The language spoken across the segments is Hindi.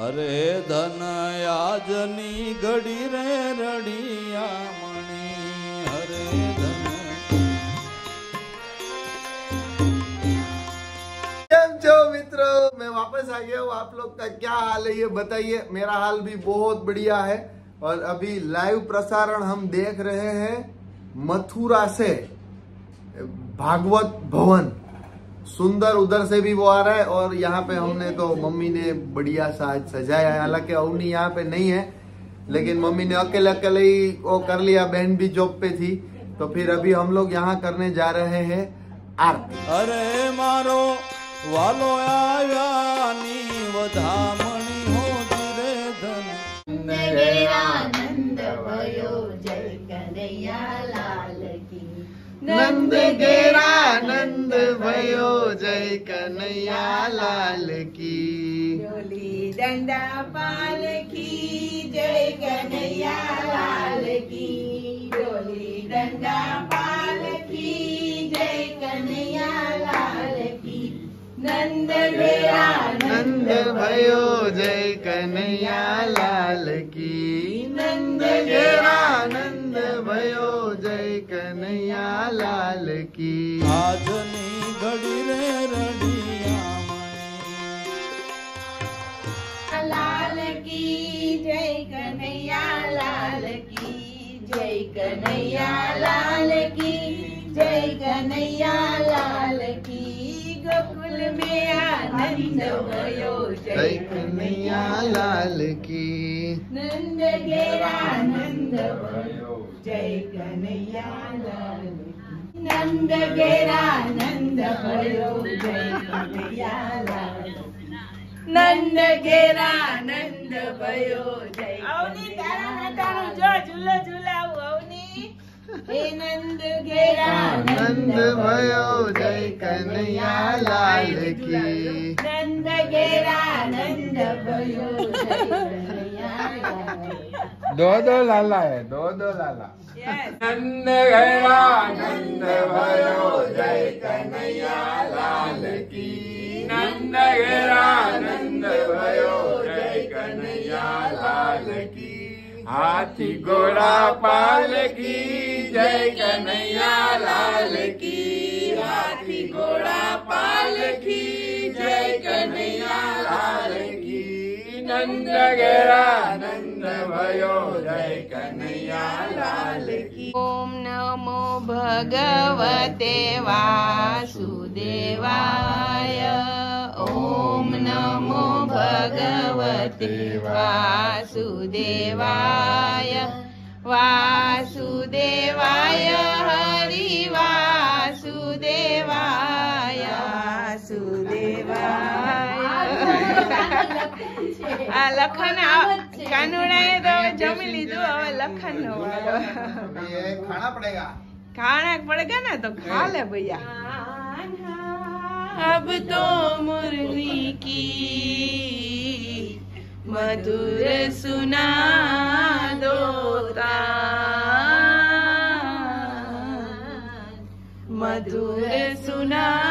અરે ધન યાજની ઘડી રે રડિયા મણી હરે ધન કેમ છો मित्रों मैं वापस आ गया हूँ आप लोग का क्या हाल है ये बताइए मेरा हाल भी बहुत बढ़िया है और अभी लाइव प्रसारण हम देख रहे हैं मथुरा से भागवत भवन सुंदर उधर से भी वो आ रहा है और यहाँ पे हमने तो मम्मी ने बढ़िया साज सजाया है। हालाँकि अवनी यहाँ पे नहीं है लेकिन मम्मी ने अकेले अकेले ही वो कर लिया बहन भी जॉब पे थी। तो फिर अभी हम लोग यहाँ करने जा रहे हैं आरती। अरे मारो वालो नंद गेरा आनंद भयो जय कन्हैया लाल की। डोली डंडा पाल की जय कन्हैया लाल की। डोली डंडा पाल की जय कन्हैया लाल की। नंद नंद भयो जय कन्हैया लाल की लाल की। जय कन्हैया लाल की। जय कन्हैया लाल की। गोकुल में आनंद भयो। जय कन्हैया लाल की। नंद गेरा नंद भयो। जय कन्हैया लाल नंद गेरा नंद भयो। जय कन्हैया लाल નંદ ઘેરા નંદ ભયો જય અવની તારા નાતાનું જો ઝૂલો ઝૂલાવ અવની હે નંદ ઘેરા નંદ ભયો જય કનૈયા લાલ કી નંદ ઘેરા નંદ ભયો જય કનૈયા લાલ દો દો લાલા હે દો દો લાલા નંદ ઘેરા નંદ ભયો જય કનૈયા લાલ કી નંદ हाथी घोड़ा पाल की, जय कन्हैया लाल की। हाथी घोड़ा पाल की, जय कन्हैया लाल की। नंद गरा नंद भयो, जय कन्हैया लाल की। ओम नमो भगवते वासु। वासुदेवाय वासुदेवाय हरि वासुदेवाय વાસુદેવાય આ લખન કાનુડાએ તો જમી લીધું હવે લખન નો વારો ये खाना पड़ेगा खाना पड़ेगा ना तो खा ले भैया अब तो मुरली की मधुर सुना दोता मधुर सुना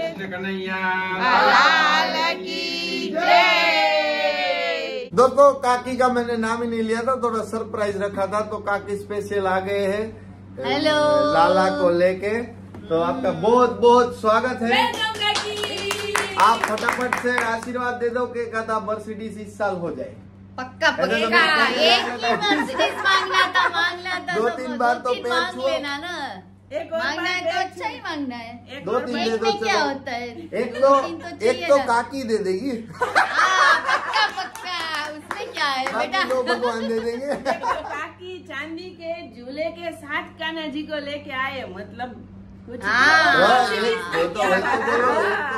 कन्हैया। दोस्तों काकी का मैंने नाम ही नहीं लिया था थोड़ा सरप्राइज़ रखा था तो काकी स्पेशल आ गए है। हेलो। लाला को लेके। तो आपका बहुत बहुत स्वागत है। आप फटाफट से आशीर्वाद दे दो के कहता मर्सिडीज इस साल हो जाए। पक्का पक्का। एक ही मर्सिडीज मांगना था मांगना था दो तीन बार तो पेड़ ना। एक और मांगना है तो अच्छा ही मांगना है। एक दो तीन दे दो में क्या होता है? एक दो तो तो एक तो काकी दे देगी। हाँ, पक्का पक्का उसमें क्या है बेटा? दो भगवान दे देंगे। काकी चांदी के झूले के साथ कान्हा जी को लेके आए मतलब कुछ हाँ। हाँ, तो तो तो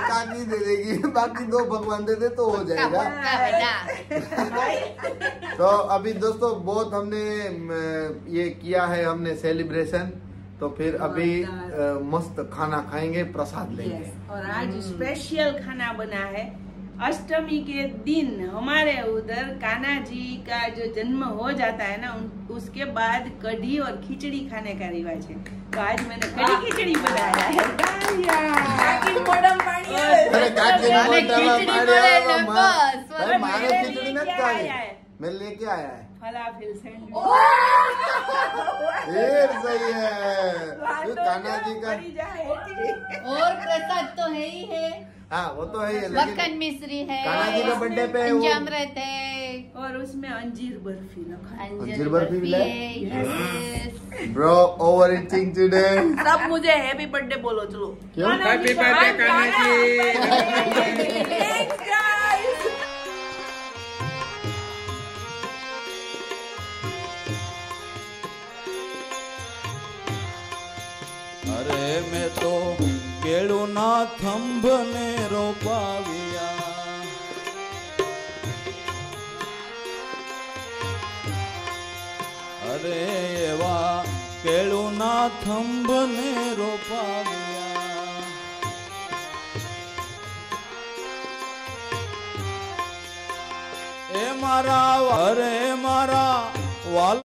काकी दे देगी बाकी दो भगवान दे दे तो हो जाएगा। तो अभी दोस्तों बहुत हमने ये किया है हमने सेलिब्रेशन तो फिर अभी मस्त खाना खाएँगे प्रसाद लेंगे। और आज स्पेशल खाना बना है। अष्टमी के दिन हमारे उधर कान्हा जी का जो जन्म हो जाता है ना उसके बाद कढ़ी और खिचड़ी खाने का रिवाज है। तो आज मैंने कढ़ी खिचड़ी बनाया है। खिचड़ी बनाया है? मैं लेके आया है। फलाफिल सैंडविच सही है। ये कान्हा जी का। और प्रसाद तो है ही है। हाँ वो तो है मक्खन मिश्री है। कान्हा जी का बर्थडे पे वो अंजाम रहते हैं। और उसमें अंजीर बर्फ़ी रखा अंजीर बर्फ़ी भी है ब्रो ओवर ईटिंग टुडे सब मुझे हैप्पी बर्थडे बोलो चलो। क्यों? Happy birthday Kanha ji. અરે મેં તો કેળુના થંભને રોપાવ્યા. અરે એવા કેળુના થંભને રોપાવ્યા. મારા અરે મારા વાલ